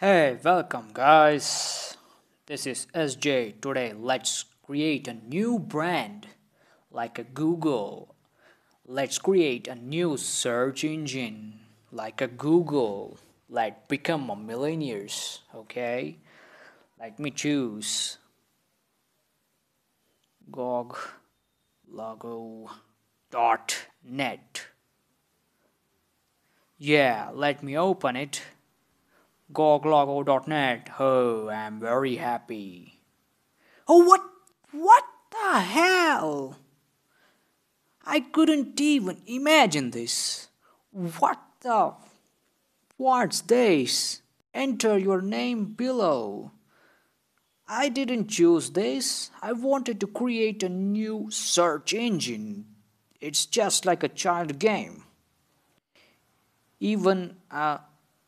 Hey, welcome guys. This is SJ. Today, let's create a new brand like a Google. Let's create a new search engine like a Google. Let's become a millionaires, okay? Let me choose gog logo dot net. Yeah, let me open it goglogo.net. Oh, I'm very happy. Oh, what? What the hell? I couldn't even imagine this. What the? What's this? Enter your name below. I didn't choose this. I wanted to create a new search engine. It's just like a child game. Even uh,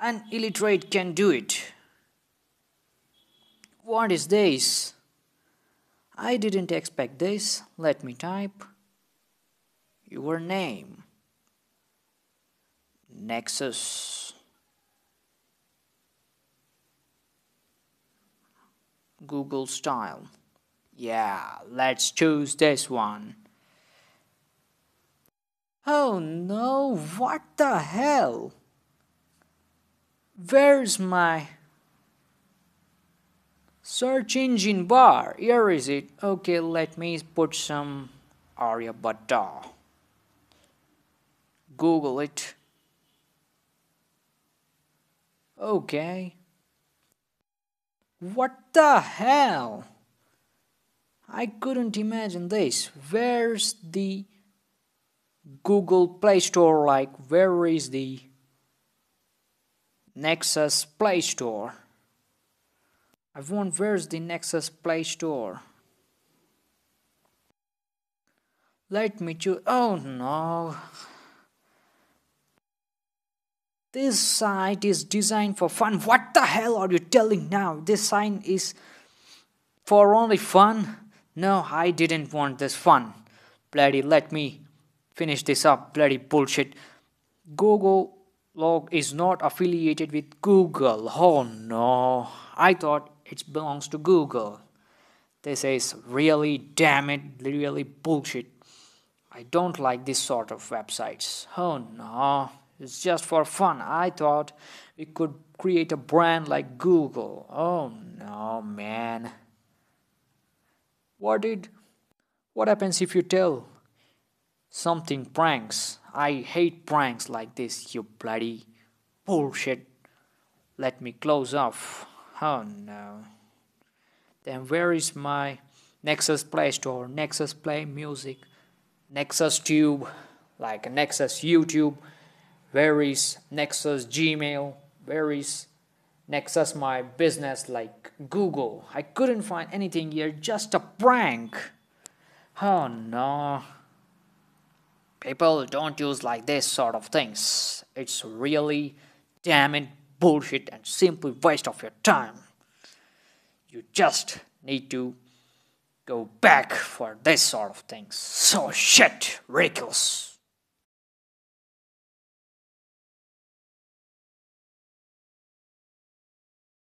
an illiterate can do it. What is this? I didn't expect this. Let me type your name. Nexus. Google style. Yeah, let's choose this one. Oh no, what the hell? Where's my search engine bar? Here is it. Okay, let me put some Aryabhatta. Google it. Okay. What the hell? I couldn't imagine this. Where's the Google Play Store? Like, where is the Nexus Play Store. I want where's the Nexus Play Store? Let me choose. Oh no. This site is designed for fun. What the hell are you telling now? This sign is for only fun? No, I didn't want this fun. Bloody, let me finish this up. Bloody bullshit. Google log is not affiliated with Google. Oh no, I thought it belongs to Google. This is really damn it, really bullshit. I don't like this sort of websites. Oh no, it's just for fun. I thought we could create a brand like Google. Oh no, man. What did what happens if you tell something pranks? I hate pranks like this, you bloody bullshit. Let me close off. Oh no. Then where is my Nexus Play Store, Nexus Play Music, Nexus Tube, like Nexus YouTube? Where is Nexus Gmail? Where is Nexus My Business like Google? I couldn't find anything here, just a prank. Oh no. People don't use like this sort of things. It's really damn it bullshit and simply waste of your time. You just need to go back for this sort of things. So shit, ridiculous.